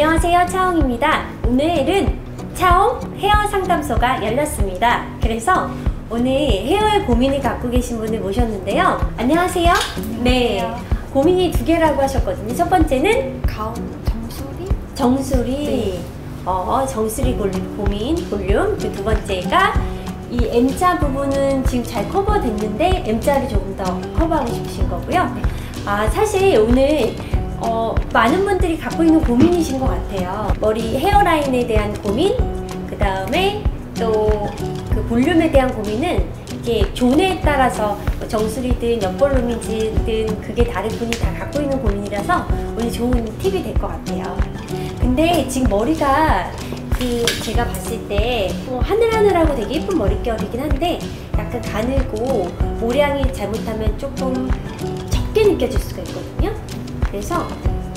안녕하세요 차홍입니다. 오늘은 차홍 헤어 상담소가 열렸습니다. 그래서 오늘 헤어에 고민을 갖고 계신 분을 모셨는데요. 안녕하세요. 네 고민이 두 개라고 하셨거든요. 첫 번째는 가운 정수리? 정수리. 네. 어, 정수리 골- 고민 볼륨. 그 두 번째가 이 M자 부분은 지금 잘 커버됐는데 M자를 조금 더 커버하고 싶으신 거고요. 아 사실 오늘 어, 많은 분들이 갖고 있는 고민이신 것 같아요 머리 헤어라인에 대한 고민 그 다음에 또 그 볼륨에 대한 고민은 이게 존에 따라서 뭐 정수리든 옆볼륨이든 그게 다른 분이 다 갖고 있는 고민이라서 오늘 좋은 팁이 될 것 같아요 근데 지금 머리가 그 제가 봤을 때 어, 하늘하늘하고 되게 예쁜 머릿결이긴 한데 약간 가늘고 모량이 잘못하면 조금 적게 느껴질 수가 있거든요. 그래서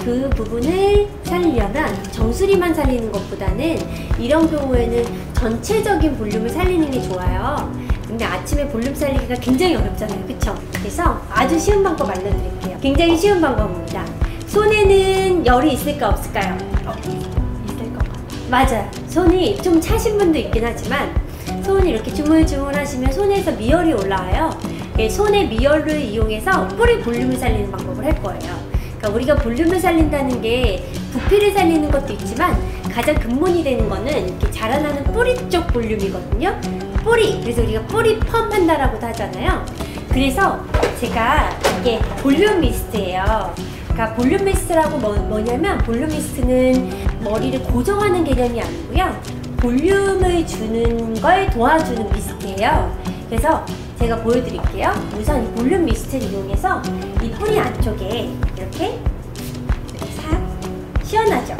그 부분을 살리려면 정수리만 살리는 것보다는 이런 경우에는 전체적인 볼륨을 살리는 게 좋아요. 근데 아침에 볼륨 살리기가 굉장히 어렵잖아요. 그쵸? 그래서 아주 쉬운 방법 알려드릴게요. 굉장히 쉬운 방법입니다. 손에는 열이 있을까 없을까요? 어, 있을 것 같아요. 맞아요. 손이 좀 차신 분도 있긴 하지만 손이 이렇게 주물주물 하시면 손에서 미열이 올라와요. 예, 손의 미열을 이용해서 뿌리 볼륨을 살리는 방법을 할 거예요. 그러니까 우리가 볼륨을 살린다는 게 부피를 살리는 것도 있지만 가장 근본이 되는 거는 이렇게 자라나는 뿌리 쪽 볼륨이거든요. 뿌리. 그래서 우리가 뿌리 펌 한다라고도 하잖아요. 그래서 제가 이게 볼륨 미스트예요. 그러니까 볼륨 미스트라고 뭐, 뭐냐면 볼륨 미스트는 머리를 고정하는 개념이 아니고요. 볼륨을 주는 걸 도와주는 미스트예요. 그래서 제가 보여드릴게요. 우선 이 볼륨 미스트 를 이용해서 이 뿌리 안쪽에 이렇게 싹 시원하죠?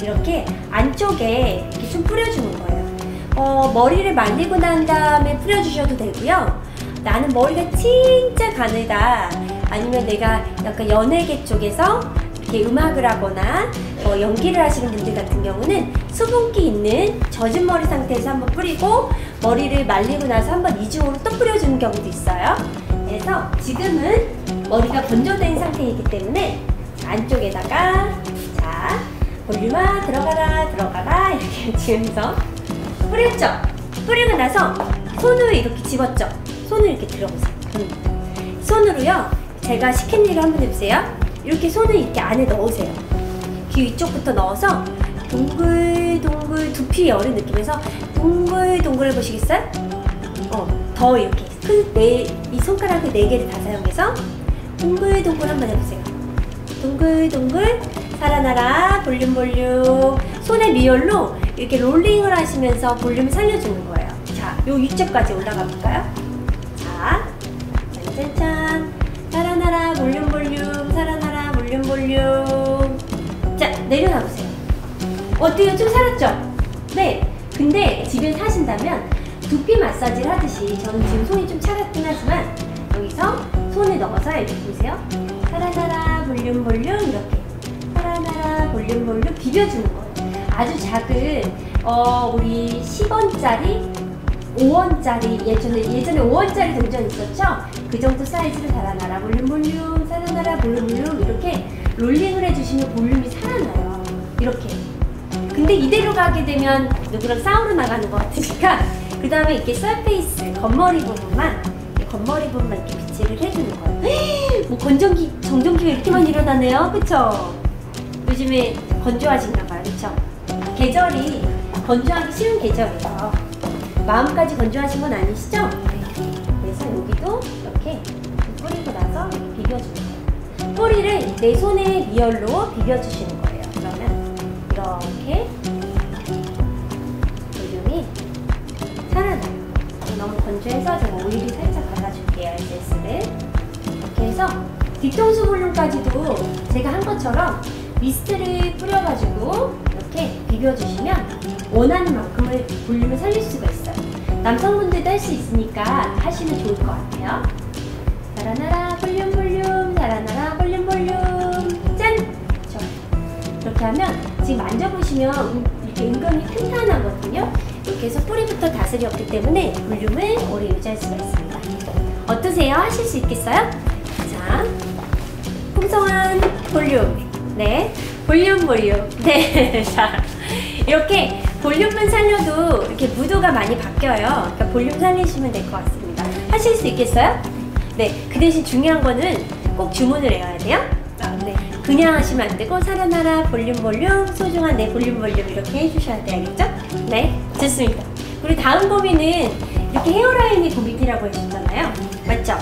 이렇게 안쪽에 이렇게 좀 뿌려주는 거예요. 어, 머리를 말리고 난 다음에 뿌려주셔도 되고요. 나는 머리가 진짜 가늘다. 아니면 내가 약간 연예계 쪽에서 이렇게 음악을 하거나 뭐 연기를 하시는 분들 같은 경우는 수분기 있는 젖은 머리 상태에서 한번 뿌리고 머리를 말리고 나서 한번 이중으로 또 뿌려주는 경우도 있어요. 그래서 지금은 머리가 건조된 상태이기 때문에 안쪽에다가 자 볼륨아 들어가라 들어가라 이렇게 해주면서 뿌렸죠? 뿌리고 나서 손으로 이렇게 집었죠? 손을 이렇게 들어보세요. 음. 손으로요. 제가 시킨 일을 한번 해보세요. 이렇게 손을 이렇게 안에 넣으세요. 귀 위쪽부터 넣어서 동글동글 두피 열을 느끼면서 동글동글 해보시겠어요? 어, 더 이렇게 큰 네, 이 손가락을 네 개를 다 사용해서 동글동글 한번 해보세요. 동글동글 살아나라 볼륨 볼륨 손의 미열로 이렇게 롤링을 하시면서 볼륨을 살려주는 거예요. 자, 요 위쪽까지 올라가 볼까요? 자, 짠짠짠 살아나라 볼륨 볼륨 살아나라 볼륨 볼륨 자, 내려놔 보세요. 어때요? 좀 살았죠? 네. 근데 집에서 하신다면 두피 마사지를 하듯이 저는 지금 손이 좀 차갑긴 하지만 여기서 손을 넣어서 이렇게 보세요. 살아나라 볼륨 볼륨 이렇게 살아나라 볼륨 볼륨 비벼주는 거예요. 아주 작은 어 우리 10원짜리 5원짜리 예전에 예전에 5원짜리 동전 있었죠? 그 정도 사이즈를 살아나라 볼륨 볼륨 살아나라 볼륨 볼륨 이렇게 롤링을 해주시면 볼륨이 살아나요. 이렇게. 근데 이대로 가게 되면 누구랑 싸우러 나가는 것 같으니까 그 다음에 이렇게 surface 겉머리 부분만 겉머리 부분만 이렇게 빗질을 해주는 거예요. 뭐 건전기 정전기가 이렇게 많이 일어나네요, 그쵸? 요즘에 건조하신가 봐요, 그쵸? 계절이 건조하기 쉬운 계절이에요. 마음까지 건조하신 건 아니시죠? 네. 그래서 여기도 이렇게 뿌리고 나서 비벼주는 거예요. 뿌리를 내 손의 미열로 비벼주시는 거예요. 그러면 이렇게 너무 건조해서 제가 오일을 살짝 발라줄게요. 에센스를. 이렇게 해서 뒤통수 볼륨까지도 제가 한 것처럼 미스트를 뿌려가지고 이렇게 비벼주시면 원하는 만큼의 볼륨을 살릴 수가 있어요. 남성분들도 할 수 있으니까 하시면 좋을 것 같아요. 살아나라 볼륨 볼륨 살아나라 볼륨 볼륨 짠! 좋아요. 이렇게 하면 지금 만져보시면 음, 이렇게 은근히 탄탄하 해서 뿌리부터 다스렸기 때문에 볼륨을 오래 유지할 수가 있습니다. 어떠세요? 하실 수 있겠어요? 자, 풍성한 볼륨. 네. 볼륨 볼륨. 네. 자, 이렇게 볼륨만 살려도 이렇게 무드가 많이 바뀌어요. 그러니까 볼륨 살리시면 될 것 같습니다. 하실 수 있겠어요? 네. 그 대신 중요한 거는 꼭 주문을 외워야 돼요. 아, 네. 그냥 하시면 안 되고 살아나라 볼륨 볼륨 소중한 내 볼륨 볼륨 이렇게 해주셔야 돼 알겠죠? 네 좋습니다 우리 다음 고민은 이렇게 헤어라인이 고민이라고 해주셨잖아요 맞죠?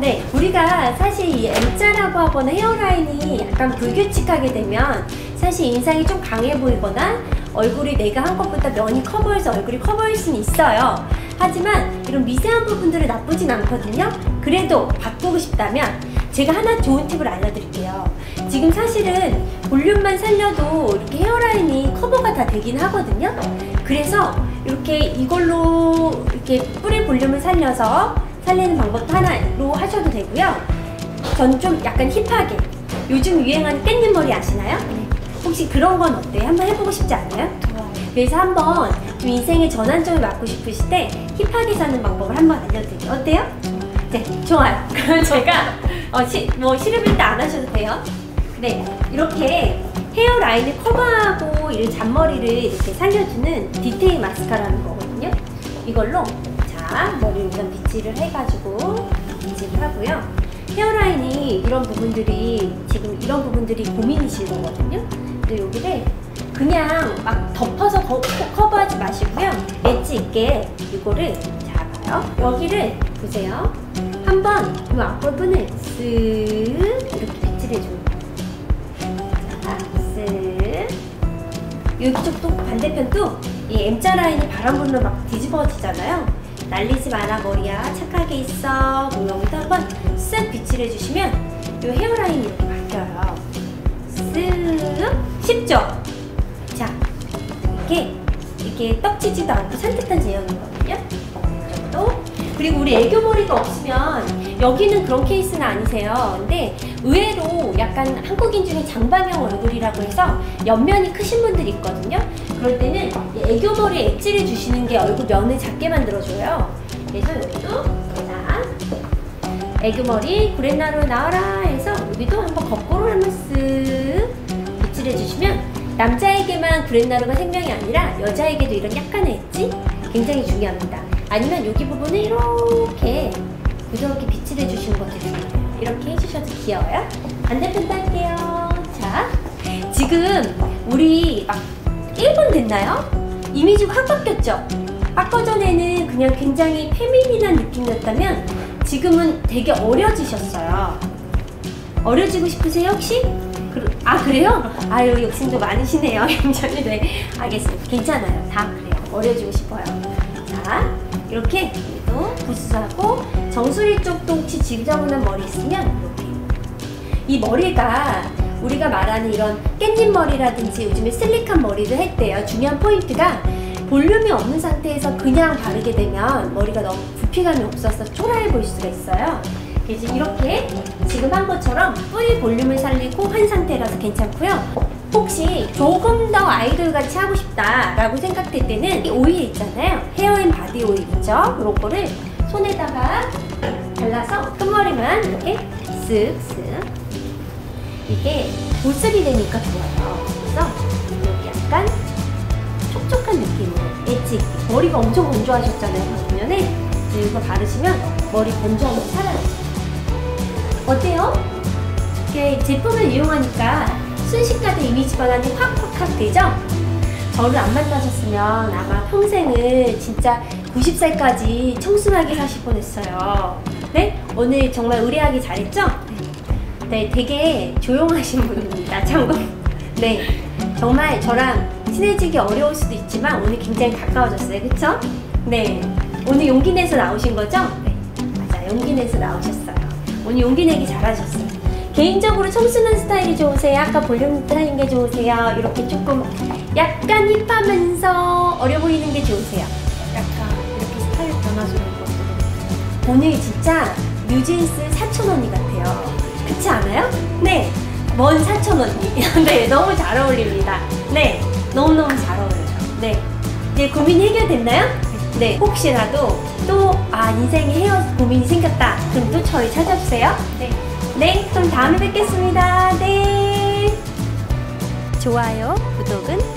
네 우리가 사실 이 M자라고 하거나 헤어라인이 약간 불규칙하게 되면 사실 인상이 좀 강해 보이거나 얼굴이 내가 한 것보다 면이 커 보여서 얼굴이 커 보일 수는 있어요 하지만 이런 미세한 부분들은 나쁘진 않거든요 그래도 바꾸고 싶다면 제가 하나 좋은 팁을 알려드릴게요. 지금 사실은 볼륨만 살려도 이렇게 헤어라인이 커버가 다 되긴 하거든요. 그래서 이렇게 이걸로 이렇게 뿌리 볼륨을 살려서 살리는 방법도 하나로 하셔도 되고요. 전 좀 약간 힙하게 요즘 유행하는 깻잎 머리 아시나요? 혹시 그런 건 어때요? 한번 해보고 싶지 않아요? 좋아요. 그래서 한번 좀 인생의 전환점을 맞고 싶으실 때 힙하게 사는 방법을 한번 알려드릴게요. 어때요? 네, 좋아요. 그럼 제가 어, 시, 뭐 시르빌 때안 하셔도 돼요. 네, 이렇게 헤어 라인을 커버하고 이런 잔머리를 이렇게 살려주는 디테일 마스카라는 거거든요. 이걸로 자 머리 우선 빗질을 해가지고 빗질을 하고요. 헤어라인이 이런 부분들이 지금 이런 부분들이 고민이신 거거든요. 근데 여기를 그냥 막 덮어서 거- 커- 커버하지 마시고요. 엣지 있게 이거를 잡아요. 여기를 보세요. 한번 이 앞부분을 쓱 이렇게 빗질해줘요. 자, 쓱. 이쪽도 반대편도 이 M자 라인이 바람 불면 막 뒤집어지잖아요. 날리지 마라 머리야 착하게 있어. 뭐 여기도 한번 쓱 빗질해 주시면 이 헤어라인이 이렇게 바뀌어요. 쓱 쉽죠? 자 이렇게 이게 떡지지도 않고 산뜻한 제형이거든요. 또 그리고 우리 애교 머리가 없으면 여기는 그런 케이스는 아니세요. 근데 의외로 약간 한국인 중에 장방형 얼굴이라고 해서 옆면이 크신 분들이 있거든요. 그럴 때는 이 애교 머리 엣지를 주시는 게 얼굴 면을 작게 만들어줘요. 그래서 여기도 자 애교 머리 구렛나루 나와라 해서 여기도 한번 거꾸로 한번 쓱 빗질 해 주시면 남자에게만 구렛나루가 생명이 아니라 여자에게도 이런 약간의 엣지 굉장히 중요합니다. 아니면 여기 부분을 이렇게 부드럽게 빗질해 주시는 것도 중요해요. 이렇게 해주셔도 귀여워요. 반대편도 할게요. 자, 지금 우리 막 1분 됐나요? 이미지가 확 바뀌었죠? 아까 전에는 그냥 굉장히 페미닌한 느낌이었다면 지금은 되게 어려지셨어요. 어려지고 싶으세요 혹시? 그, 아 그래요? 아유 욕심도 많으시네요 굉장히 네 알겠습니다 괜찮아요 다 그래요 어려지고 싶어요 자 이렇게 또 부스하고 정수리 쪽도 혹시 지저분한 머리 있으면 이렇게. 이 머리가 우리가 말하는 이런 깻잎 머리라든지 요즘에 sleek한 머리를 할 때요. 중요한 포인트가 볼륨이 없는 상태에서 그냥 바르게 되면 머리가 너무 부피감이 없어서 초라해 보일 수가 있어요. 그래서 이렇게 지금 한 것처럼 뿌리 볼륨을 살리고 한 상태라서 괜찮고요 혹시 조금 더 아이돌 같이 하고 싶다라고 생각될 때는 이 오일 있잖아요 hair and body oil 있죠 그런 거를 손에다가 발라서 끝머리만 이렇게 쓱쓱 이게 보슬이 되니까 좋아요. 그래서 여기 약간 촉촉한 느낌으로 엣지. 머리가 엄청 건조하셨잖아요. 작년에 이거 바르시면 머리 건조함이 사라져요. 어때요? 이렇게 제품을 이용하니까 순식간에 이미지 변환이 확확확 되죠? 저를 안 만나셨으면 아마 평생을 진짜 90살까지 청순하게 사실 뻔했어요. 네? 오늘 정말 의뢰하기 잘했죠? 네, 되게 조용하신 분입니다. 참고. 네, 정말 저랑 친해지기 어려울 수도 있지만 오늘 굉장히 가까워졌어요. 그쵸? 네, 오늘 용기 내서 나오신 거죠? 네, 맞아. 용기 내서 나오셨어요. 오늘 용기 내기 잘하셨어요. 개인적으로 청순한 스타일이 좋으세요? 아까 볼륨 스타일인 게 좋으세요? 이렇게 조금 약간 힙하면서 어려 보이는 게 좋으세요? 약간 이렇게 스타일 변화주는 것도 오늘 진짜 뉴진스 사촌 언니 같아요. 그렇지 않아요? 네. 먼 사촌 언니. 네, 너무 잘 어울립니다. 네. 너무너무 잘 어울려요. 네. 이제 고민 해결됐나요? 네. 혹시라도 또, 아, 인생에 헤어 고민이 생겼다. 그럼 또 저희 찾아주세요. 네. 네. 그럼 다음에 뵙겠습니다. 네. 좋아요, 구독은